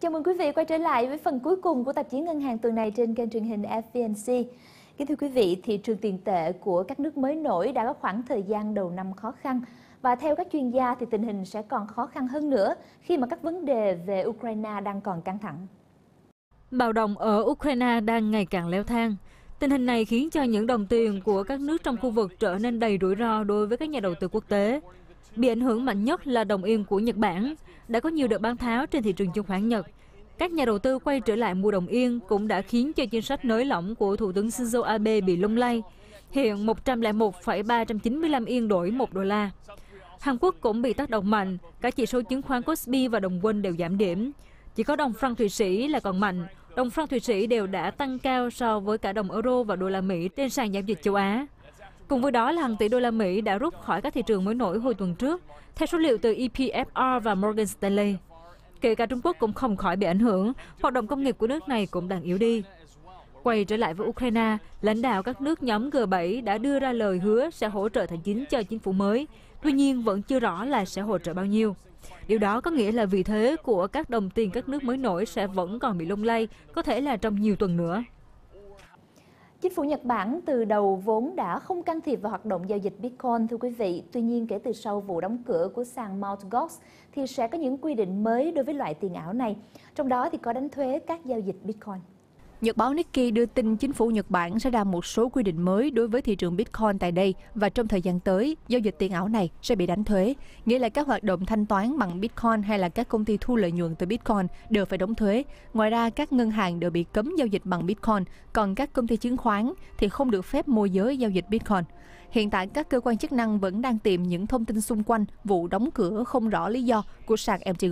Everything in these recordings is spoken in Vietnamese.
Chào mừng quý vị quay trở lại với phần cuối cùng của tạp chí ngân hàng tuần này trên kênh truyền hình FVNC. Kính thưa quý vị, thị trường tiền tệ của các nước mới nổi đã có khoảng thời gian đầu năm khó khăn và theo các chuyên gia thì tình hình sẽ còn khó khăn hơn nữa khi mà các vấn đề về Ukraine đang còn căng thẳng. Bạo động ở Ukraine đang ngày càng leo thang. Tình hình này khiến cho những đồng tiền của các nước trong khu vực trở nên đầy rủi ro đối với các nhà đầu tư quốc tế. Bị ảnh hưởng mạnh nhất là đồng yên của Nhật Bản. Đã có nhiều đợt bán tháo trên thị trường chứng khoán Nhật. Các nhà đầu tư quay trở lại mua đồng yên cũng đã khiến cho chính sách nới lỏng của Thủ tướng Shinzo Abe bị lung lay. Hiện 101,395 yên đổi 1 đô la. Hàn Quốc cũng bị tác động mạnh, cả chỉ số chứng khoán Kospi và đồng quân đều giảm điểm. Chỉ có đồng franc Thụy Sĩ là còn mạnh, đồng franc Thụy Sĩ đều đã tăng cao so với cả đồng euro và đô la Mỹ trên sàn giao dịch châu Á. Cùng với đó là hàng tỷ đô la Mỹ đã rút khỏi các thị trường mới nổi hồi tuần trước, theo số liệu từ EPFR và Morgan Stanley. Kể cả Trung Quốc cũng không khỏi bị ảnh hưởng, hoạt động công nghiệp của nước này cũng đang yếu đi. Quay trở lại với Ukraine, lãnh đạo các nước nhóm G7 đã đưa ra lời hứa sẽ hỗ trợ tài chính cho chính phủ mới, tuy nhiên vẫn chưa rõ là sẽ hỗ trợ bao nhiêu. Điều đó có nghĩa là vị thế của các đồng tiền các nước mới nổi sẽ vẫn còn bị lung lay, có thể là trong nhiều tuần nữa. Chính phủ Nhật Bản từ đầu vốn đã không can thiệp vào hoạt động giao dịch Bitcoin, thưa quý vị. Tuy nhiên, kể từ sau vụ đóng cửa của sàn Mt. Gox thì sẽ có những quy định mới đối với loại tiền ảo này. Trong đó thì có đánh thuế các giao dịch Bitcoin. Nhật báo Nikkei đưa tin chính phủ Nhật Bản sẽ ra một số quy định mới đối với thị trường Bitcoin tại đây và trong thời gian tới, giao dịch tiền ảo này sẽ bị đánh thuế, nghĩa là các hoạt động thanh toán bằng Bitcoin hay là các công ty thu lợi nhuận từ Bitcoin đều phải đóng thuế. Ngoài ra, các ngân hàng đều bị cấm giao dịch bằng Bitcoin, còn các công ty chứng khoán thì không được phép môi giới giao dịch Bitcoin. Hiện tại, các cơ quan chức năng vẫn đang tìm những thông tin xung quanh vụ đóng cửa không rõ lý do của sàn MT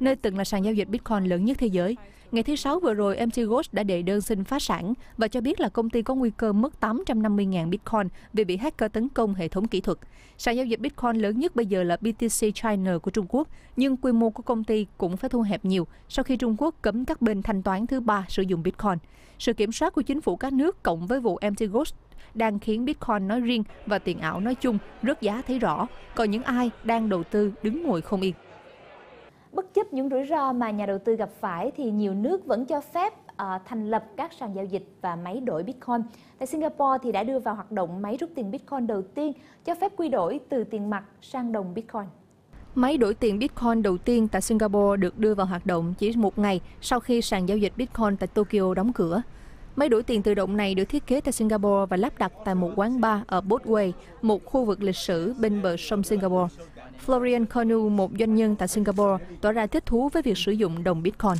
nơi từng là sàn giao dịch Bitcoin lớn nhất thế giới. Ngày thứ Sáu vừa rồi, MT Gold đã đệ đơn xin phá sản và cho biết là công ty có nguy cơ mất 850.000 Bitcoin vì bị hacker tấn công hệ thống kỹ thuật. Sàn giao dịch Bitcoin lớn nhất bây giờ là BTC China của Trung Quốc, nhưng quy mô của công ty cũng phải thu hẹp nhiều sau khi Trung Quốc cấm các bên thanh toán thứ ba sử dụng Bitcoin. Sự kiểm soát của chính phủ các nước cộng với vụ MT Gold đang khiến Bitcoin nói riêng và tiền ảo nói chung rớt giá thấy rõ, còn những ai đang đầu tư đứng ngồi không yên. Bất chấp những rủi ro mà nhà đầu tư gặp phải thì nhiều nước vẫn cho phép uh, thành lập các sàn giao dịch và máy đổi Bitcoin. Tại Singapore thì đã đưa vào hoạt động máy rút tiền Bitcoin đầu tiên cho phép quy đổi từ tiền mặt sang đồng Bitcoin. Máy đổi tiền Bitcoin đầu tiên tại Singapore được đưa vào hoạt động chỉ một ngày sau khi sàn giao dịch Bitcoin tại Tokyo đóng cửa. Máy đổi tiền tự động này được thiết kế tại Singapore và lắp đặt tại một quán bar ở Boatway, một khu vực lịch sử bên bờ sông Singapore. Florian Cornu, một doanh nhân tại Singapore, tỏ ra thích thú với việc sử dụng đồng Bitcoin.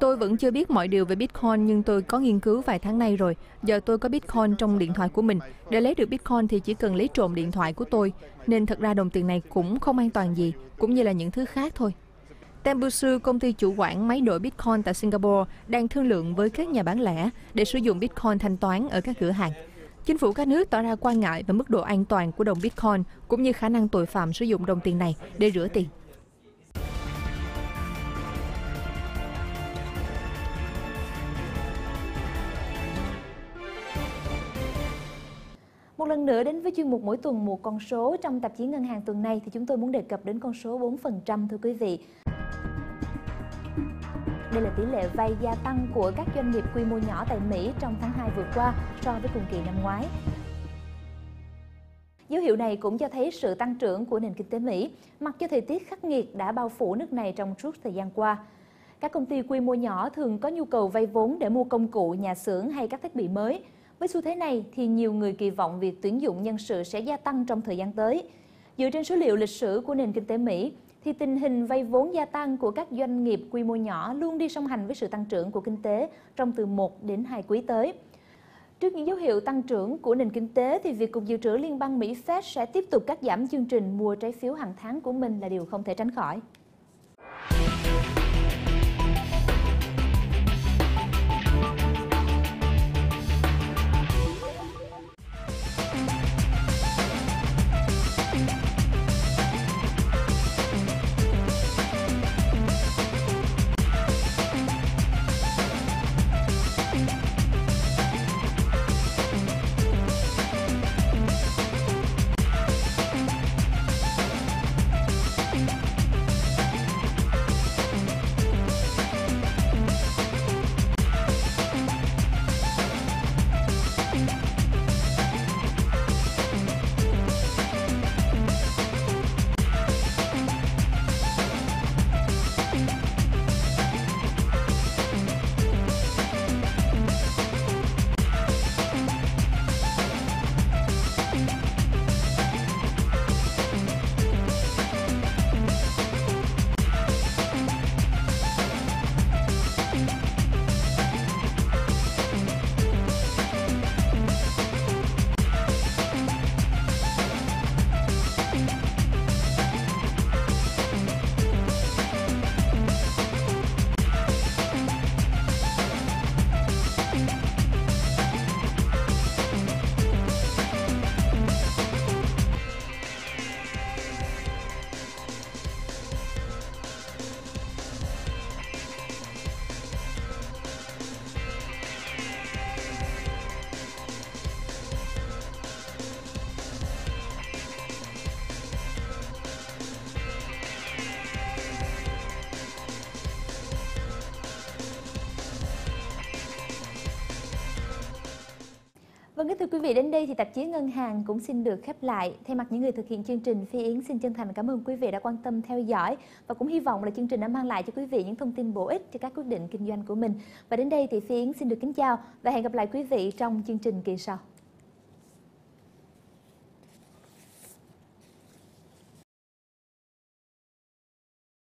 Tôi vẫn chưa biết mọi điều về Bitcoin nhưng tôi có nghiên cứu vài tháng nay rồi. Giờ tôi có Bitcoin trong điện thoại của mình. Để lấy được Bitcoin thì chỉ cần lấy trộm điện thoại của tôi. Nên thật ra đồng tiền này cũng không an toàn gì, cũng như là những thứ khác thôi. Tembusu, công ty chủ quản máy đổi Bitcoin tại Singapore, đang thương lượng với các nhà bán lẻ để sử dụng Bitcoin thanh toán ở các cửa hàng. Chính phủ các nước tỏ ra quan ngại về mức độ an toàn của đồng Bitcoin cũng như khả năng tội phạm sử dụng đồng tiền này để rửa tiền. Một lần nữa đến với chuyên mục mỗi tuần một con số trong tạp chí ngân hàng tuần này thì chúng tôi muốn đề cập đến con số 4% thưa quý vị. Đây là tỷ lệ vay gia tăng của các doanh nghiệp quy mô nhỏ tại Mỹ trong tháng 2 vừa qua so với cùng kỳ năm ngoái. Dấu hiệu này cũng cho thấy sự tăng trưởng của nền kinh tế Mỹ, mặc cho thời tiết khắc nghiệt đã bao phủ nước này trong suốt thời gian qua. Các công ty quy mô nhỏ thường có nhu cầu vay vốn để mua công cụ, nhà xưởng hay các thiết bị mới. Với xu thế này thì nhiều người kỳ vọng việc tuyển dụng nhân sự sẽ gia tăng trong thời gian tới. Dựa trên số liệu lịch sử của nền kinh tế Mỹ, thì tình hình vay vốn gia tăng của các doanh nghiệp quy mô nhỏ luôn đi song hành với sự tăng trưởng của kinh tế trong từ 1 đến 2 quý tới. Trước những dấu hiệu tăng trưởng của nền kinh tế thì việc Cục Dự trữ Liên bang Mỹ Fed sẽ tiếp tục cắt giảm chương trình mua trái phiếu hàng tháng của mình là điều không thể tránh khỏi. Vâng, kính thưa quý vị, đến đây thì tạp chí Ngân hàng cũng xin được khép lại. Thay mặt những người thực hiện chương trình, Phi Yến xin chân thành cảm ơn quý vị đã quan tâm theo dõi và cũng hy vọng là chương trình đã mang lại cho quý vị những thông tin bổ ích cho các quyết định kinh doanh của mình. Và đến đây thì Phi Yến xin được kính chào và hẹn gặp lại quý vị trong chương trình kỳ sau.